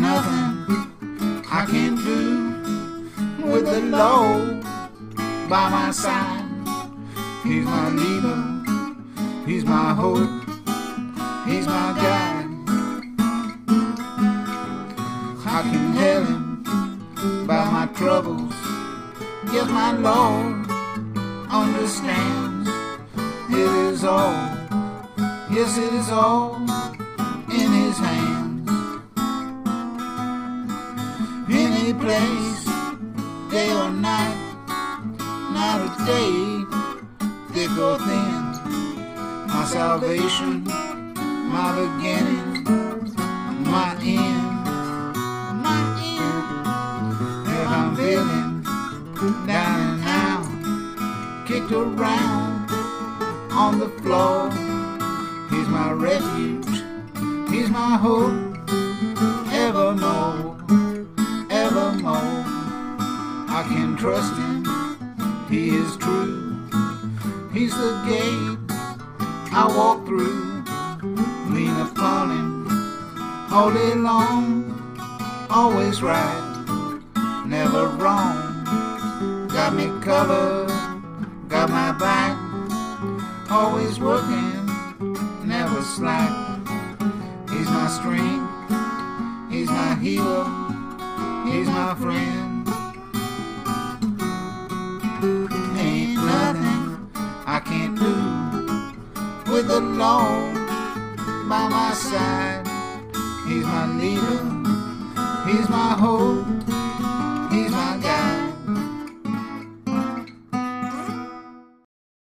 nothing I can do with the Lord by my side. He's my leader, he's my hope, he's my guide. I can tell him about my troubles. Yes, my Lord understands. It is all, yes, it is all in his hands. Place, day or night, Not a day, thick or thin. My salvation, my beginning, my end, my end. If I'm feeling down and out, kicked around on the floor, he's my refuge, he's my hope, evermore. Can trust him, he is true. He's the gate I walk through. Lean upon him all day long. Always right, never wrong. Got me covered, got my back. Always working, never slack. He's my strength, he's my healer, he's my friend. Ain't nothing I can't do with the Lord by my side. He's my leader, he's my hope,